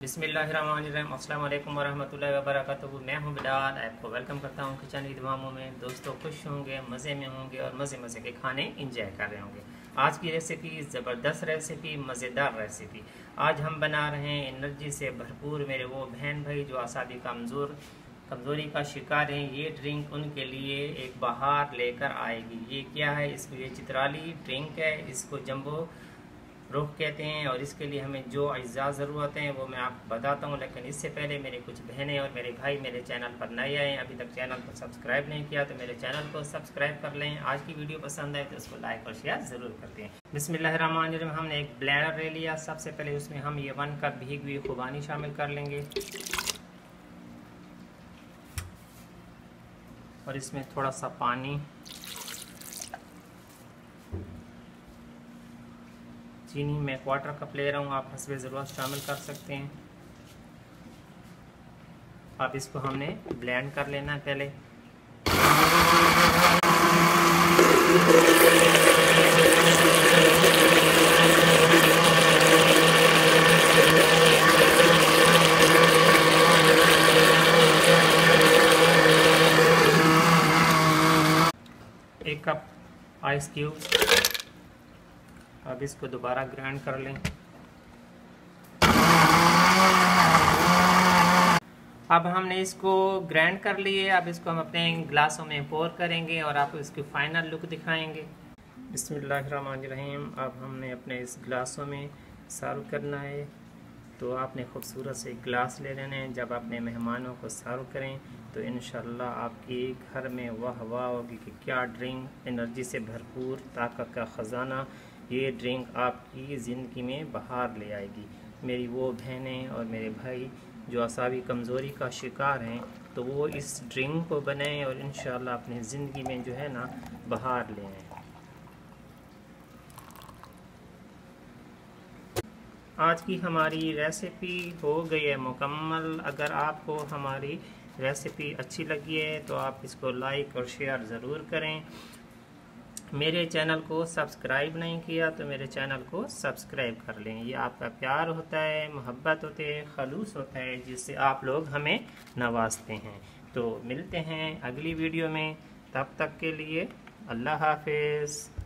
बिसमीम अल्लाम वरहमतुल्लाहि वबरकातुहू। मैं हूँ बिलाल, आपको वेलकम करता हूँ किचन इदवामों में। दोस्तों, खुश होंगे, मज़े में होंगे और मज़े मज़े के खाने इंजॉय कर रहे होंगे। आज की रेसिपी ज़बरदस्त रेसिपी मज़ेदार रेसिपी आज हम बना रहे हैं एनर्जी से भरपूर मेरे वो बहन भाई जो आसाबी कमज़ोर, कमज़ोरी का शिकार हैं। ये ड्रिंक उनके लिए एक बहार लेकर आएगी। ये क्या है? इसको ये चित्राली ड्रिंक है। इसको जम्बो रुख कहते हैं और इसके लिए हमें जो अज्जा ज़रूरत हैं वो मैं आपको बताता हूँ, लेकिन इससे पहले मेरे कुछ बहनें और मेरे भाई मेरे चैनल पर नए आए हैं, अभी तक चैनल को सब्सक्राइब नहीं किया तो मेरे चैनल को सब्सक्राइब कर लें। आज की वीडियो पसंद आए तो उसको लाइक और शेयर ज़रूर करते हैं बिसमिल्लाम हमने एक ब्लैंडर ले लिया। सबसे पहले उसमें हम ये वन कप भीग हुई खुबानी शामिल कर लेंगे। और इसमें थोड़ा सा पानी चीनी मैं क्वार्टर कप ले रहा हूँ, आप हसब ज़रूरत शामिल कर सकते हैं। अब इसको हमने ब्लेंड कर लेना पहले। एक कप आइस क्यूब अब इसको दोबारा ग्राइंड कर लें। अब हमने इसको ग्राइंड कर लिए, अब इसको हम अपने ग्लासों में पोर करेंगे और आपको इसकी फाइनल लुक दिखाएँगे। बिस्मिल्लाहिर्रहमानिर्रहीम, अब हमने अपने इस ग्लासों में सर्व करना है। तो आपने खूबसूरत से ग्लास ले लेने हैं। जब अपने मेहमानों को सर्व करें तो इन आपके घर में वाह वाह होगी कि क्या ड्रिंक, एनर्जी से भरपूर, ताकत का ख़जाना ये ड्रिंक आपकी ज़िंदगी में बाहर ले आएगी। मेरी वो बहनें और मेरे भाई जो असावी कमज़ोरी का शिकार हैं तो वो इस ड्रिंक को बनाएँ और इन अपनी ज़िंदगी में जो है ना, बाहर ले आएँ। आज की हमारी रेसिपी हो गई है मुकम्मल। अगर आपको हमारी रेसिपी अच्छी लगी है तो आप इसको लाइक और शेयर ज़रूर करें। मेरे चैनल को सब्सक्राइब नहीं किया तो मेरे चैनल को सब्सक्राइब कर लें। ये आपका प्यार होता है, मोहब्बत होते है, खलूस होता है, जिससे आप लोग हमें नवाजते हैं। तो मिलते हैं अगली वीडियो में। तब तक के लिए अल्लाह हाफिज़।